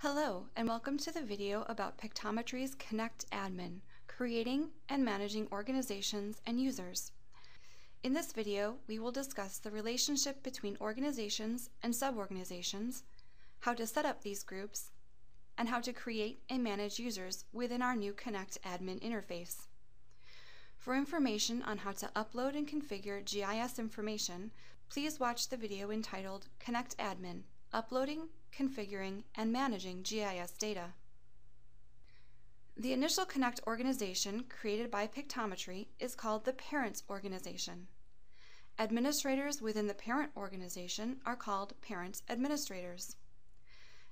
Hello, and welcome to the video about Pictometry's Connect Admin, creating and managing organizations and users. In this video, we will discuss the relationship between organizations and suborganizations, how to set up these groups, and how to create and manage users within our new Connect Admin interface. For information on how to upload and configure GIS information, please watch the video entitled Connect Admin, Uploading, Configuring, and Managing GIS Data. The initial Connect organization created by Pictometry is called the Parents Organization. Administrators within the parent organization are called Parent Administrators.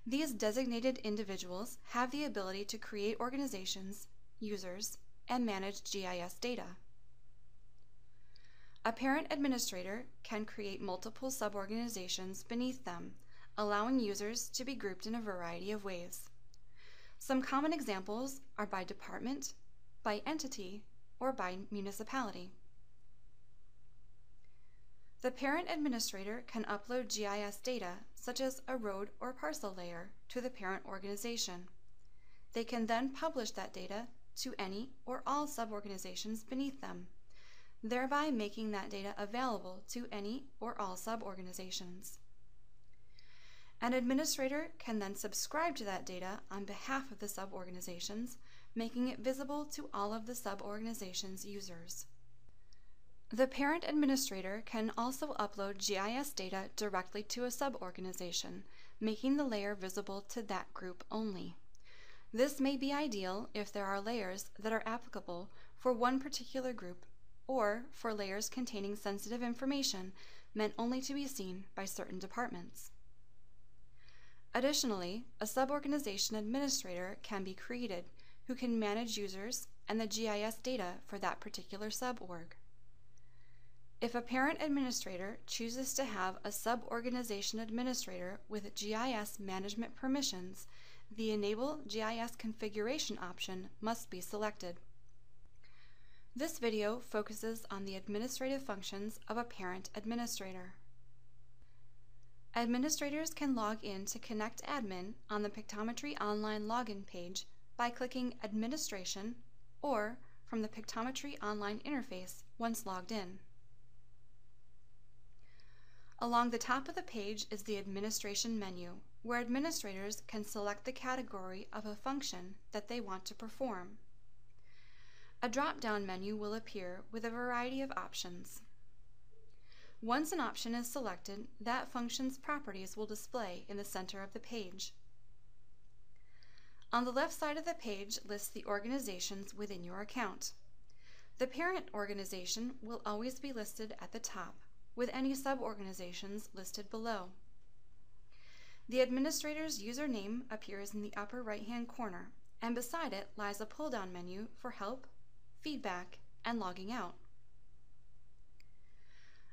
These designated individuals have the ability to create organizations, users, and manage GIS data. A parent administrator can create multiple suborganizations beneath them, allowing users to be grouped in a variety of ways. Some common examples are by department, by entity, or by municipality. The parent administrator can upload GIS data, such as a road or parcel layer, to the parent organization. They can then publish that data to any or all suborganizations beneath them, thereby making that data available to any or all suborganizations. An administrator can then subscribe to that data on behalf of the suborganizations, making it visible to all of the suborganization's users. The parent administrator can also upload GIS data directly to a suborganization, making the layer visible to that group only. This may be ideal if there are layers that are applicable for one particular group or for layers containing sensitive information meant only to be seen by certain departments. Additionally, a suborganization administrator can be created who can manage users and the GIS data for that particular suborg. If a parent administrator chooses to have a suborganization administrator with GIS management permissions, the Enable GIS Configuration option must be selected. This video focuses on the administrative functions of a parent administrator. Administrators can log in to Connect Admin on the Pictometry online login page by clicking Administration or from the Pictometry online interface once logged in. Along the top of the page is the Administration menu, where administrators can select the category of a function that they want to perform. A drop-down menu will appear with a variety of options. Once an option is selected, that function's properties will display in the center of the page. On the left side of the page lists the organizations within your account. The parent organization will always be listed at the top, with any sub-organizations listed below. The administrator's username appears in the upper right-hand corner, and beside it lies a pull-down menu for help, feedback, and logging out.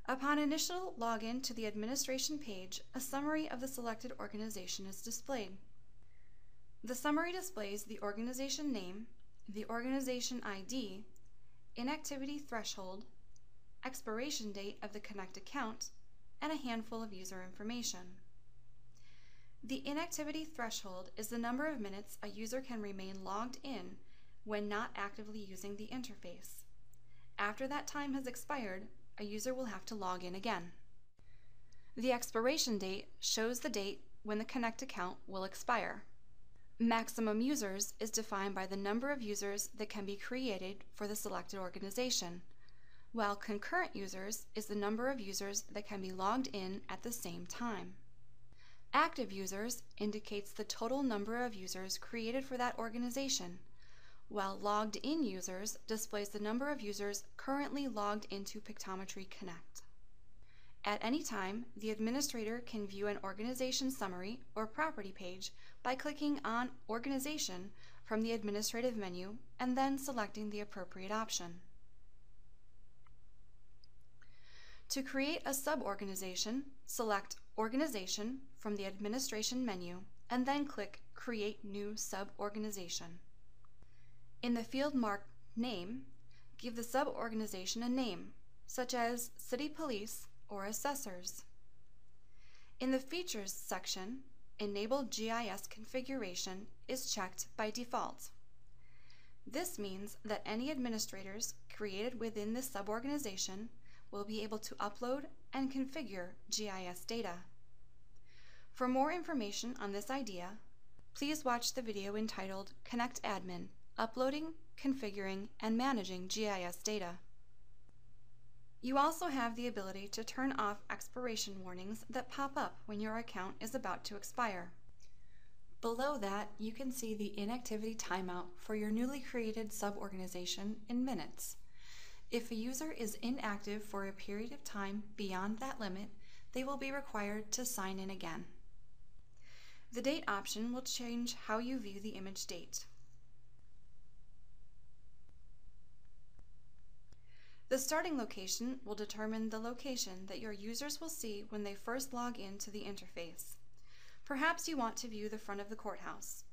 Upon initial login to the administration page, a summary of the selected organization is displayed. The summary displays the organization name, the organization ID, inactivity threshold, expiration date of the Connect account, and a handful of user information. The inactivity threshold is the number of minutes a user can remain logged in when not actively using the interface. After that time has expired, a user will have to log in again. The expiration date shows the date when the Connect account will expire. Maximum users is defined by the number of users that can be created for the selected organization, while concurrent users is the number of users that can be logged in at the same time. Active users indicates the total number of users created for that organization, while logged in users displays the number of users currently logged into Pictometry Connect. At any time, the administrator can view an organization summary or property page by clicking on Organization from the administrative menu and then selecting the appropriate option. To create a suborganization, select Organization from the Administration menu and then click Create New Suborganization. In the field marked Name, give the suborganization a name, such as City Police or Assessors. In the Features section, Enable GIS Configuration is checked by default. This means that any administrators created within this suborganization will be able to upload and configure GIS data. For more information on this idea, please watch the video entitled Connect Admin, Uploading, Configuring, and Managing GIS Data. You also have the ability to turn off expiration warnings that pop up when your account is about to expire. Below that, you can see the inactivity timeout for your newly created suborganization in minutes. If a user is inactive for a period of time beyond that limit, they will be required to sign in again. The date option will change how you view the image date. The starting location will determine the location that your users will see when they first log in to the interface. Perhaps you want to view the front of the courthouse.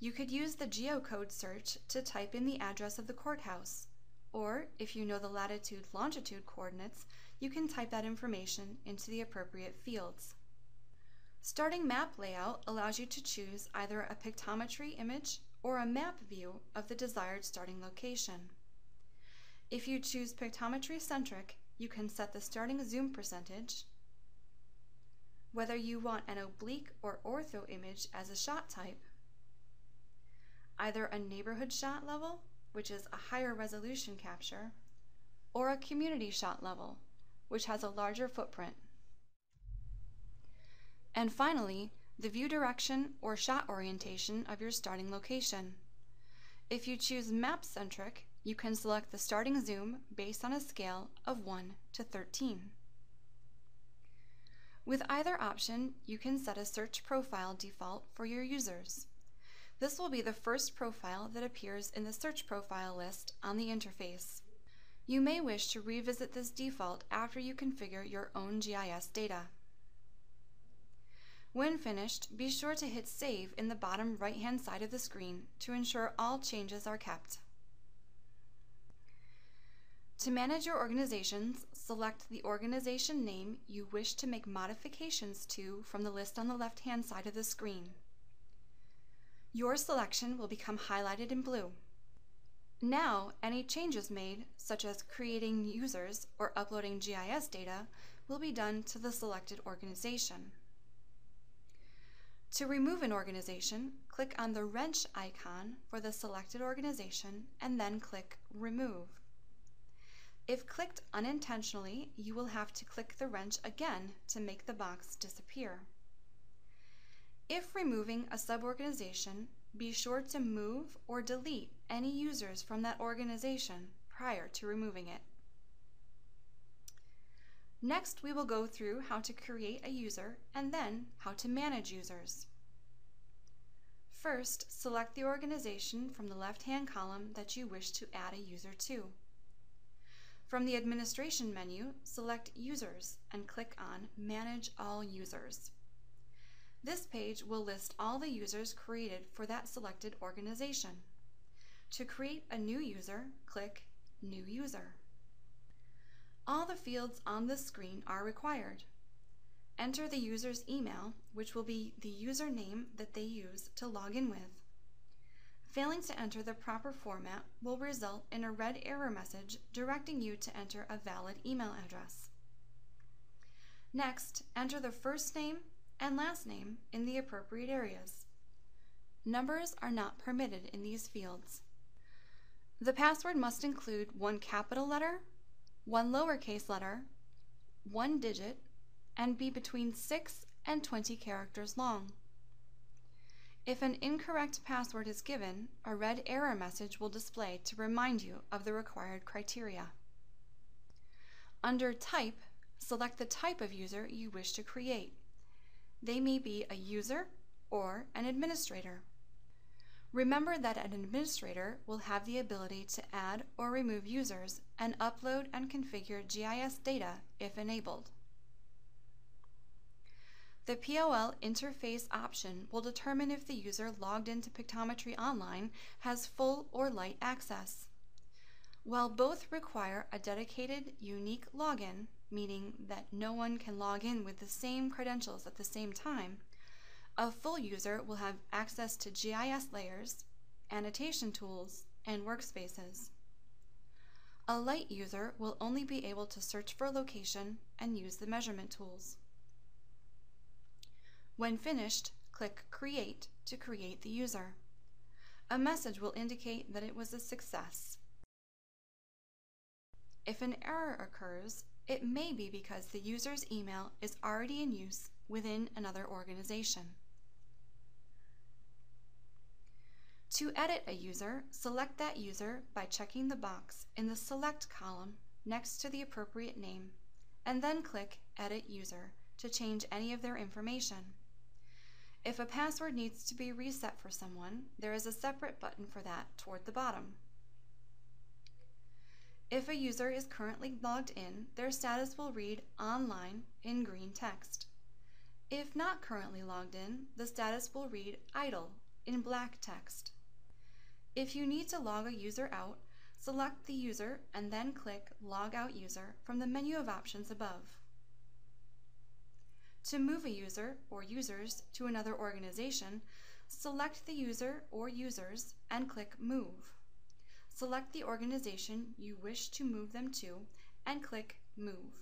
You could use the geocode search to type in the address of the courthouse, or if you know the latitude longitude coordinates, you can type that information into the appropriate fields. Starting map layout allows you to choose either a pictometry image or a map view of the desired starting location. If you choose pictometry centric, you can set the starting zoom percentage, whether you want an oblique or ortho image as a shot type, either a neighborhood shot level, which is a higher resolution capture, or a community shot level, which has a larger footprint. And finally, the view direction or shot orientation of your starting location. If you choose map centric, you can select the starting zoom based on a scale of 1 to 13. With either option, you can set a search profile default for your users. This will be the first profile that appears in the search profile list on the interface. You may wish to revisit this default after you configure your own GIS data. When finished, be sure to hit Save in the bottom right-hand side of the screen to ensure all changes are kept. To manage your organizations, select the organization name you wish to make modifications to from the list on the left-hand side of the screen. Your selection will become highlighted in blue. Now, any changes made, such as creating users or uploading GIS data, will be done to the selected organization. To remove an organization, click on the wrench icon for the selected organization and then click Remove. If clicked unintentionally, you will have to click the wrench again to make the box disappear. If removing a suborganization, be sure to move or delete any users from that organization prior to removing it. Next, we will go through how to create a user and then how to manage users. First, select the organization from the left-hand column that you wish to add a user to. From the Administration menu, select Users and click on Manage All Users. This page will list all the users created for that selected organization. To create a new user, click New User. All the fields on this screen are required. Enter the user's email, which will be the username that they use to log in with. Failing to enter the proper format will result in a red error message directing you to enter a valid email address. Next, enter the first name and last name in the appropriate areas. Numbers are not permitted in these fields. The password must include one capital letter, one lowercase letter, one digit, and be between 6 and 20 characters long. If an incorrect password is given, a red error message will display to remind you of the required criteria. Under Type, select the type of user you wish to create. They may be a user or an administrator. Remember that an administrator will have the ability to add or remove users and upload and configure GIS data if enabled. The POL interface option will determine if the user logged into Pictometry Online has full or light access. While both require a dedicated, unique login, meaning that no one can log in with the same credentials at the same time, A full user will have access to GIS layers, annotation tools, and workspaces. A light user will only be able to search for location and use the measurement tools. When finished, click Create to create the user. A message will indicate that it was a success. If an error occurs, it may be because the user's email is already in use within another organization. To edit a user, select that user by checking the box in the Select column next to the appropriate name, and then click Edit User to change any of their information. If a password needs to be reset for someone, there is a separate button for that toward the bottom. If a user is currently logged in, their status will read Online in green text. If not currently logged in, the status will read Idle in black text. If you need to log a user out, select the user and then click Log Out User from the menu of options above. To move a user or users to another organization, select the user or users and click Move. Select the organization you wish to move them to and click Move.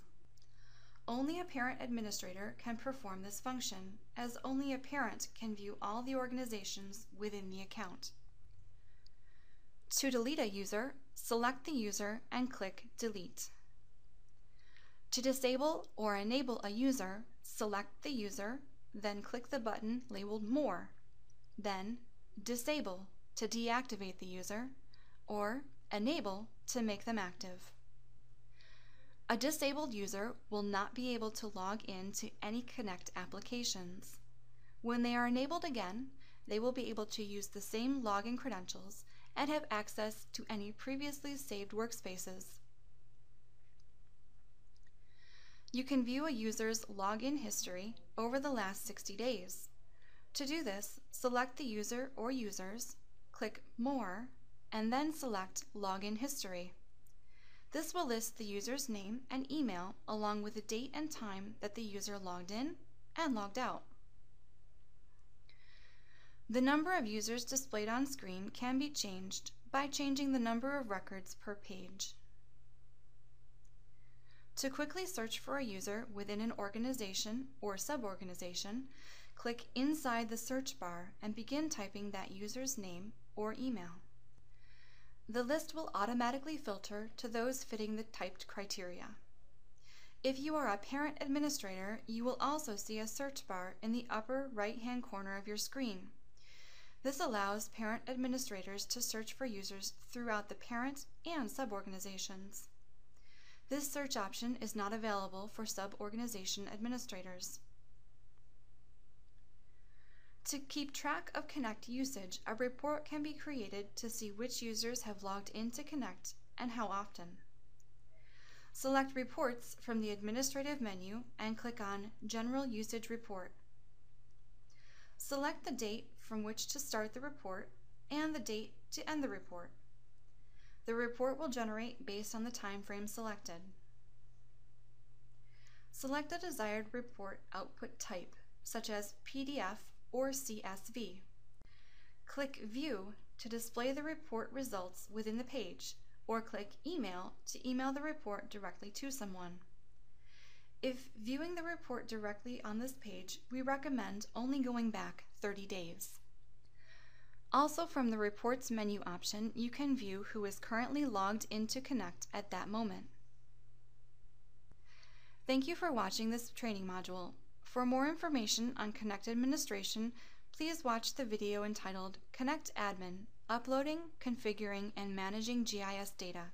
Only a parent administrator can perform this function, as only a parent can view all the organizations within the account. To delete a user, select the user and click Delete. To disable or enable a user, select the user, then click the button labeled More, then Disable to deactivate the user, or Enable to make them active. A disabled user will not be able to log in to any Connect applications. When they are enabled again, they will be able to use the same login credentials and have access to any previously saved workspaces. You can view a user's login history over the last 60 days. To do this, select the user or users, click More, and then select Login History. This will list the user's name and email along with the date and time that the user logged in and logged out. The number of users displayed on screen can be changed by changing the number of records per page. To quickly search for a user within an organization or suborganization, click inside the search bar and begin typing that user's name or email. The list will automatically filter to those fitting the typed criteria. If you are a parent administrator, you will also see a search bar in the upper right-hand corner of your screen. This allows parent administrators to search for users throughout the parent and suborganizations. This search option is not available for sub-organization administrators. To keep track of Connect usage, a report can be created to see which users have logged into Connect and how often. Select Reports from the administrative menu and click on General Usage Report. Select the date from which to start the report and the date to end the report. The report will generate based on the time frame selected. Select a desired report output type, such as PDF or CSV. Click View to display the report results within the page, or click Email to email the report directly to someone. If viewing the report directly on this page, we recommend only going back 30 days. Also from the Reports menu option, you can view who is currently logged into Connect at that moment. Thank you for watching this training module. For more information on Connect administration, please watch the video entitled Connect Admin, Uploading, Configuring, and Managing GIS Data.